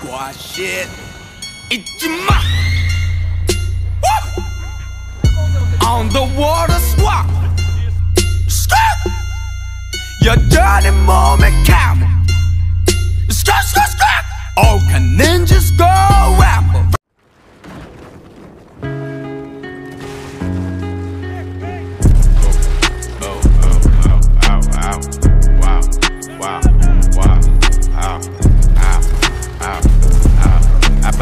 squad shit. Woo! On the water swap. Skirt. Your dirty moment count. Skirt, skirt, skirt. All can ninjas go rapper.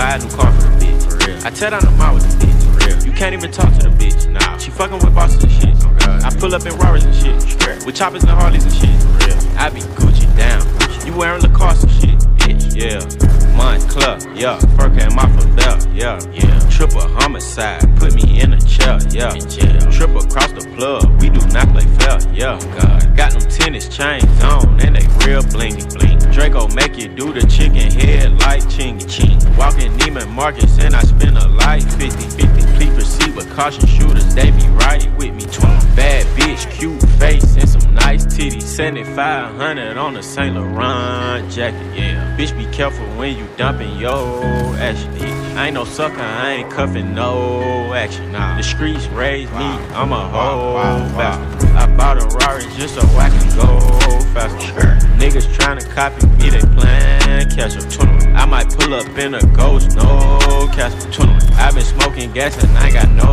Buy a new car for the bitch, for real. I tear down the mall with the bitch, for real. You can't even talk to the bitch, nah. She fucking with bosses and shit. Oh, I pull up in Rarers and shit, straight. With choppers and Harleys and shit, for real. I be Gucci down. You wearing Lacoste and shit, bitch, yeah. Moncler, yeah. Fur came off of belt, yeah, yeah. Triple homicide, put me in a chair, yeah. Triple across the plug, we do not play fair, yeah. Oh, God. Got them tennis chains on, and they real blingy, bling. Draco make you do the chicken head like chingy, ching. Walking Neiman Marcus, and I spend a life 50 50. Please proceed with caution shooters, they be right with me. 20 bad bitch, cute face, and some nice titties. 7500 on the Saint Laurent jacket, yeah. Bitch, be careful when you dumping your action. I ain't no sucker, I ain't cuffing no action. Nah. The streets raised me, I'm a whole bastard. I bought a Rari just so I can go faster. Niggas tryna copy me, they plan catch up. 21. I might pull up in a ghost, no Casper. 21. i been smoking gas and I got no.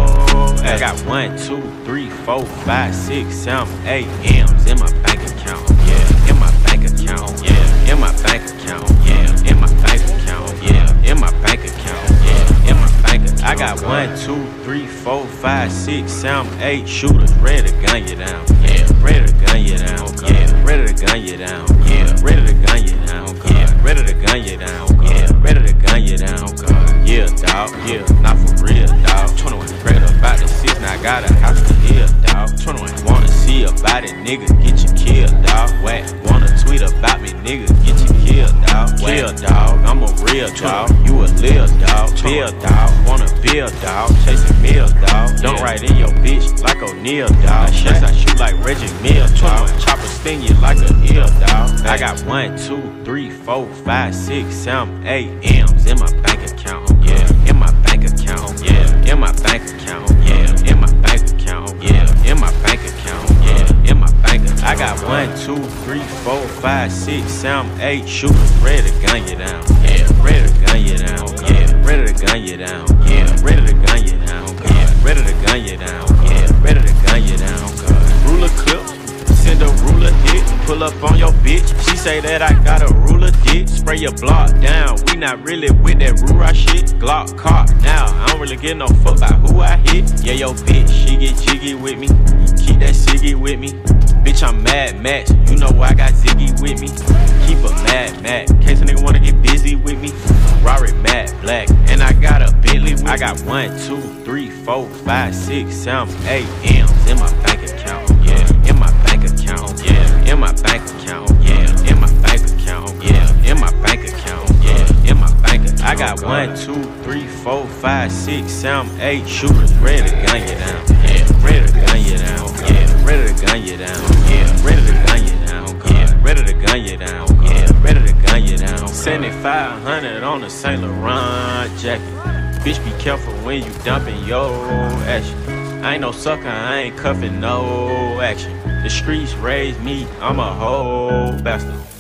I got one, two, three, four, five, six, seven, eight M's in my bank account. Yeah, in my bank account. Yeah, in my bank account. Yeah, in my bank one, two, three, four, five, six, seven, eight shooters ready to gun you down. Yeah, ready to gun you down. Yeah, ready to gun you down. Yeah, ready to gun you down. Yeah, ready to gun you down. Yeah, ready to gun you down. Yeah, dog. Yeah, not for real, dog. 21 prayed about the six, now I got a house to heal, dog. 21 wanna see about it, nigga, get you killed, dog. Whack, wanna tweet about me, nigga, get you killed, dog. Kill, dog. I'm a real dog. You a lil dog. Bill, dog. Wanna build, dog. Chasing meal, dog. Don't ride in your bitch like O'Neal, dog. Yes, I shoot like Reggie Mill, dog. Chopper sting you like a eel, dog. I got one, two, three, four, five, six, seven, eight M's in my bank account. I got one, two, three, four, five, six, seven, eight shooters ready to gun you down. Yeah, ready to gun you down. Yeah, ready to gun you down. Yeah, ready to gun you down. Yeah, ready to gun you down. Yeah, ready to gun you down. Ruler clip. Send a ruler hit, pull up on your bitch. She say that I got a ruler dick. Spray your block down. We not really with that rura shit. Glock caught now. I don't really give no fuck about who I hit. Yeah, yo bitch, she get jiggy with me. Keep that ciggy with me. Bitch, I'm mad Max. You know why I got Ziggy with me. Keep a mad Mac. Case a nigga wanna get busy with me. Rari mad black. And I got a Bentley I got one, two, three, four, five, six, seven, eight M's in my bank account. Yeah, in my bank account. Yeah, in my bank account. I got one, two, three, four, five, six, seven, eight shooters ready to gun you down. Yeah, ready to gun you down. Yeah, ready to gun you down. Yeah, ready to gun you down. Yeah, ready to gun you down. Yeah, ready to gun you down. 7500 on the Saint Laurent jacket. Bitch, be careful when you dumping your action. I ain't no sucker, I ain't cuffing no action. The streets raised me, I'm a whole bastard.